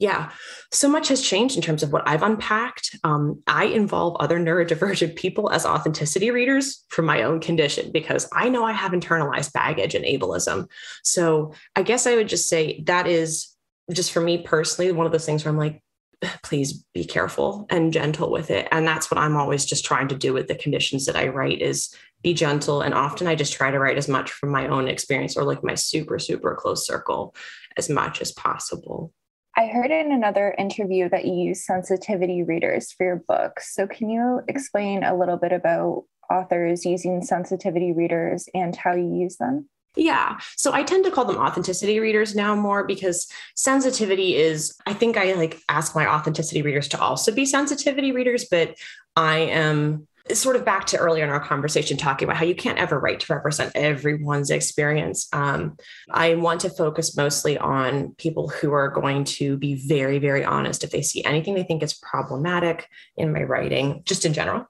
yeah, so much has changed in terms of what I've unpacked. Um, I involve other neurodivergent people as authenticity readers for my own condition because I know I have internalized baggage and ableism. So I guess I would just say that is just for me personally, one of those things where I'm like, please be careful and gentle with it. And that's what I'm always just trying to do with the conditions that I write is be gentle. And often I just try to write as much from my own experience or like my super, super close circle as much as possible. I heard in another interview that you use sensitivity readers for your books. So, can you explain a little bit about authors using sensitivity readers and how you use them? Yeah. So I tend to call them authenticity readers now more because sensitivity is, I think I like ask my authenticity readers to also be sensitivity readers, but I am sort of back to earlier in our conversation talking about how you can't ever write to represent everyone's experience. Um, i want to focus mostly on people who are going to be very very honest if they see anything they think is problematic in my writing just in general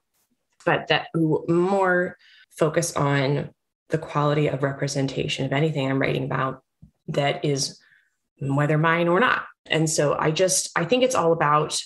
but that more focus on the quality of representation of anything i'm writing about that is whether mine or not. And so i just i think it's all about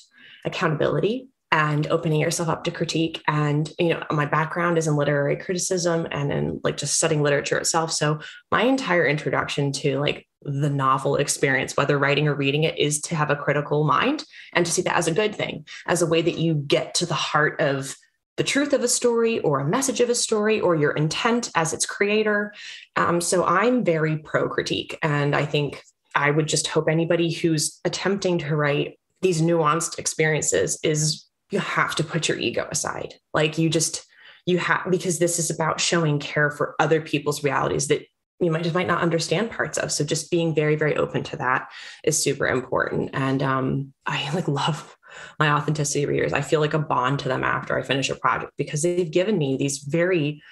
accountability and opening yourself up to critique. And you know my background is in literary criticism and in like just studying literature itself. So my entire introduction to like the novel experience whether writing or reading it is to have a critical mind and to see that as a good thing as a way that you get to the heart of the truth of a story or a message of a story or your intent as its creator. Um, so i'm very pro critique and i think i would just hope anybody who's attempting to write these nuanced experiences is you have to put your ego aside. Like you just, you have, because this is about showing care for other people's realities that you might just might not understand parts of. So just being very, very open to that is super important. And um, I like love my authenticity readers. I feel like a bond to them after I finish a project because they've given me these very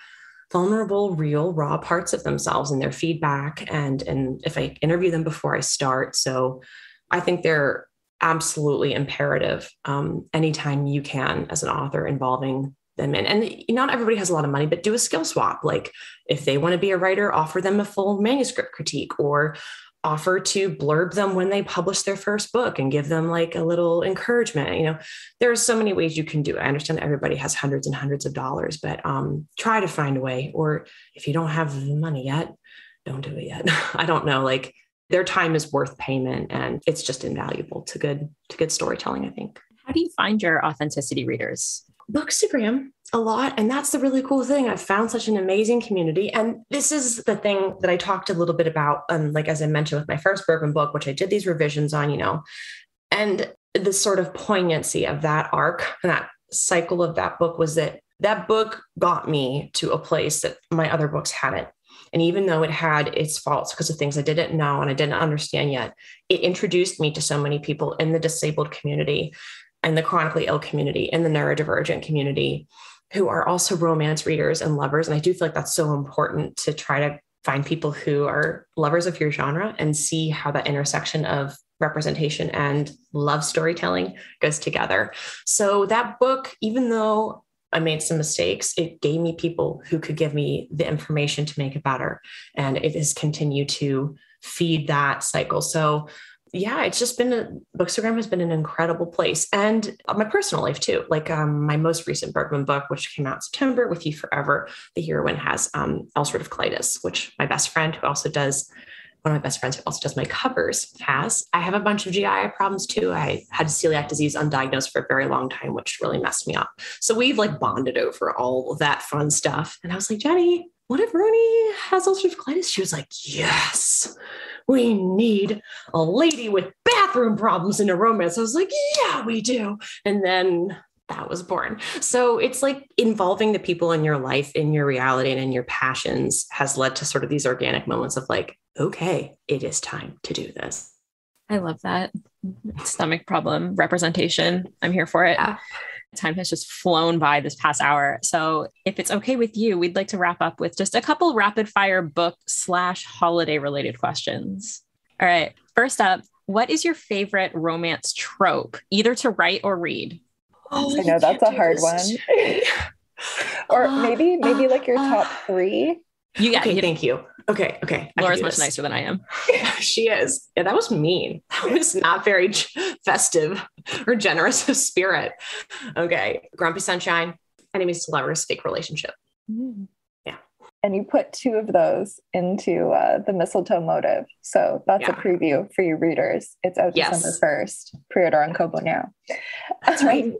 vulnerable, real, raw parts of themselves and their feedback. And and if I interview them before I start. So I think they're absolutely imperative um, anytime you can as an author involving them in. And not everybody has a lot of money, but do a skill swap. Like if they want to be a writer, offer them a full manuscript critique or offer to blurb them when they publish their first book and give them like a little encouragement. You know, there are so many ways you can do it. I understand everybody has hundreds and hundreds of dollars, but um, try to find a way. Or if you don't have the money yet, don't do it yet. I don't know. Like their time is worth payment and it's just invaluable to good to good storytelling i think how do you find your authenticity readers Bookstagram a lot. And that's the really cool thing. I've found such an amazing community. And this is the thing that I talked a little bit about, um, like as I mentioned with my first Bergman book, which I did these revisions on, you know, and the sort of poignancy of that arc and that cycle of that book was that that book got me to a place that my other books hadn't. And even though it had its faults because of things I didn't know and I didn't understand yet, it introduced me to so many people in the disabled community and the chronically ill community and the neurodivergent community who are also romance readers and lovers. And I do feel like that's so important to try to find people who are lovers of your genre and see how that intersection of representation and love storytelling goes together. So that book, even though I made some mistakes, it gave me people who could give me the information to make it better. And it has continued to feed that cycle. So yeah, it's just been a Bookstagram has been an incredible place, and my personal life too. Like um, my most recent Bergman book, which came out in September, "With You Forever," the heroine has um, ulcerative colitis, which my best friend, who also does one of my best friends, who also does my covers, has. I have a bunch of GI problems too. I had celiac disease undiagnosed for a very long time, which really messed me up. So we've like bonded over all of that fun stuff. And I was like, Jenny, what if Rooney has ulcerative colitis? She was like, yes we need a lady with bathroom problems in a romance. I was like, yeah, we do. And then that was born. So it's like involving the people in your life, in your reality, and in your passions has led to sort of these organic moments of like, okay, it is time to do this. I love that. Stomach problem representation. I'm here for it. Yeah time has just flown by this past hour. So, if it's okay with you, we'd like to wrap up with just a couple rapid fire book slash holiday related questions. All right. First up, what is your favorite romance trope, either to write or read? Oh, I know that's a hard one. or uh, maybe, maybe like your uh, top three. You got okay, thank you. Okay, okay. Laura's much nicer than I am. she is. Yeah, that was mean. That was not very festive or generous of spirit. Okay. Grumpy Sunshine, enemies to lovers, fake relationship. Mm. Yeah. And you put two of those into uh, the mistletoe motive. So that's yeah. a preview for you readers. It's out yes. December 1st. Pre order on Kobo now. That's right.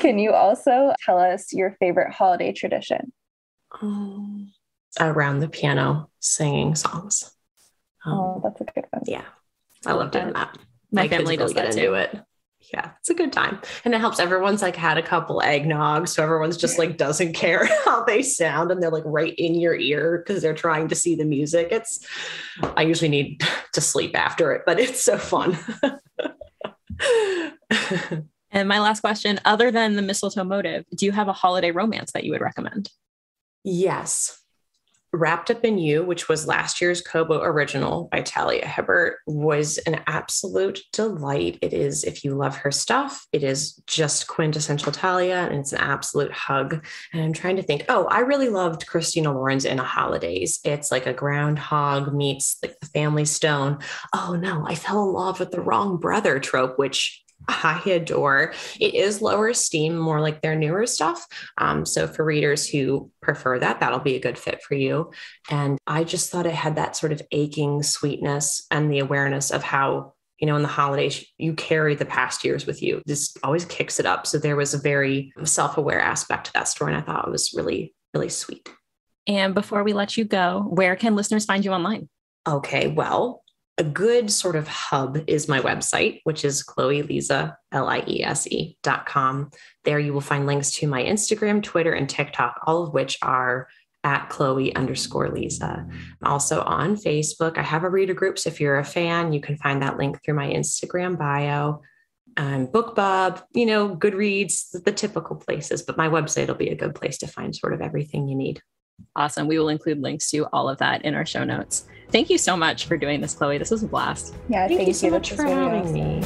Can you also tell us your favorite holiday tradition? Um, around the piano singing songs. Um, oh, that's a good one. Yeah. I love doing that. My, My family does really that too. It. Yeah, it's a good time. And it helps everyone's like had a couple eggnog. So everyone's just like doesn't care how they sound and they're like right in your ear because they're trying to see the music. It's I usually need to sleep after it, but it's so fun. and my last question, other than the mistletoe motive, do you have a holiday romance that you would recommend? Yes. Wrapped Up in You, which was last year's Kobo original by Talia Hibbert, was an absolute delight. It is, if you love her stuff, it is just quintessential Talia and it's an absolute hug. And I'm trying to think, oh, I really loved Christina Lauren's In a Holidaze. It's like a groundhog meets like the family stone. Oh no, I fell in love with the wrong brother trope, which I adore. It is lower steam, more like their newer stuff. Um, so for readers who prefer that, that'll be a good fit for you. And I just thought it had that sort of aching sweetness and the awareness of how, you know, in the holidays, you carry the past years with you. This always kicks it up. So there was a very self aware aspect to that story. And I thought it was really, really sweet. And before we let you go, where can listeners find you online? Okay, well, a good sort of hub is my website, which is Chloe Liese, L I E S E dot com. There you will find links to my Instagram, Twitter, and TikTok, all of which are at Chloe underscore Liese. I'm also on Facebook. I have a reader group. So if you're a fan, you can find that link through my Instagram bio. Um, BookBub, you know, Goodreads, the typical places, but my website will be a good place to find sort of everything you need. Awesome. We will include links to all of that in our show notes. Thank you so much for doing this, Chloe. This was a blast. Yeah, thank, thank you so much for having awesome. me.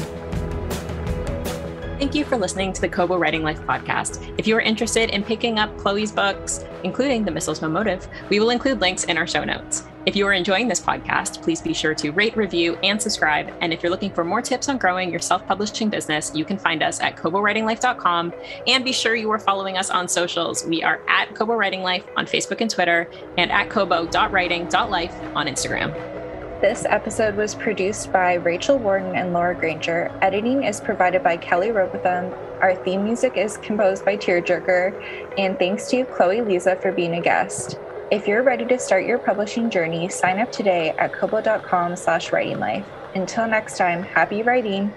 Thank you for listening to the Kobo Writing Life podcast. If you are interested in picking up Chloe's books, including The Mistletoe Motive, we will include links in our show notes. If you are enjoying this podcast, please be sure to rate, review, and subscribe. And if you're looking for more tips on growing your self publishing business, you can find us at KoboWritingLife.com. And be sure you are following us on socials. We are at Kobo Writing Life on Facebook and Twitter, and at Kobo.writing.life on Instagram. This episode was produced by Rachel Wharton and Laura Granger. Editing is provided by Kelly Robotham. Our theme music is composed by Tearjerker. And thanks to Chloe Liese for being a guest. If you're ready to start your publishing journey, sign up today at kobo.com slash writing life. Until next time, happy writing!